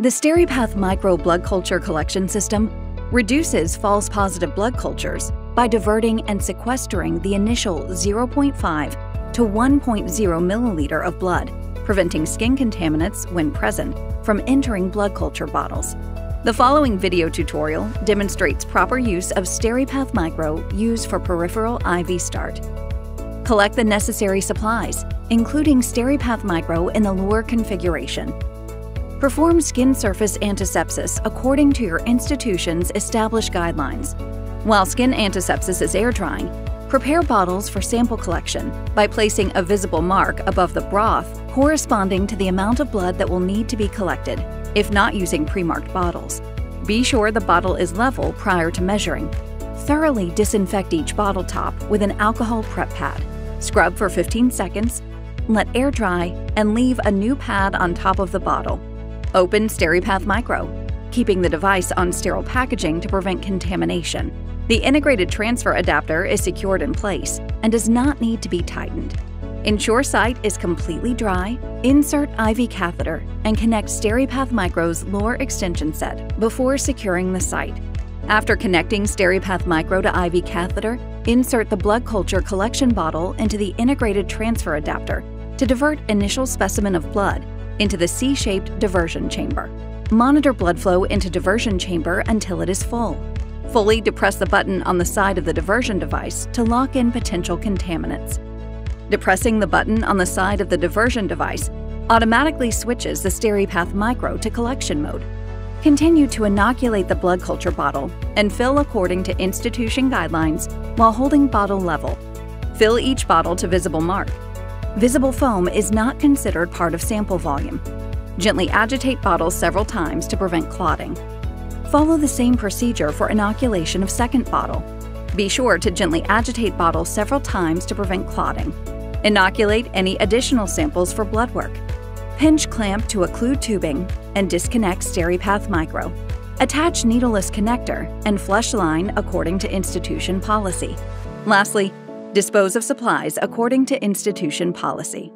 The SteriPath Micro Blood Culture Collection System reduces false positive blood cultures by diverting and sequestering the initial 0.5 to 1.0 milliliter of blood, preventing skin contaminants, when present, from entering blood culture bottles. The following video tutorial demonstrates proper use of SteriPath Micro used for peripheral IV start. Collect the necessary supplies, including SteriPath Micro in the Luer configuration. Perform skin surface antisepsis according to your institution's established guidelines. While skin antisepsis is air drying, prepare bottles for sample collection by placing a visible mark above the broth corresponding to the amount of blood that will need to be collected, if not using pre-marked bottles. Be sure the bottle is level prior to measuring. Thoroughly disinfect each bottle top with an alcohol prep pad. Scrub for 15 seconds, let air dry, and leave a new pad on top of the bottle. Open SteriPath Micro, keeping the device on sterile packaging to prevent contamination. The integrated transfer adapter is secured in place and does not need to be tightened. Ensure site is completely dry, insert IV catheter, and connect SteriPath Micro's Luer extension set before securing the site. After connecting SteriPath Micro to IV catheter, insert the blood culture collection bottle into the integrated transfer adapter to divert initial specimen of blood into the C-shaped diversion chamber. Monitor blood flow into diversion chamber until it is full. Fully depress the button on the side of the diversion device to lock in potential contaminants. Depressing the button on the side of the diversion device automatically switches the SteriPath Micro to collection mode. Continue to inoculate the blood culture bottle and fill according to institution guidelines while holding bottle level. Fill each bottle to visible mark Visible foam is not considered part of sample volume. Gently agitate bottles several times to prevent clotting. Follow the same procedure for inoculation of second bottle. Be sure to gently agitate bottles several times to prevent clotting. Inoculate any additional samples for blood work. Pinch clamp to occlude tubing and disconnect SteriPath Micro. Attach needleless connector and flush line according to institution policy. Lastly, Dispose of supplies according to institution policy.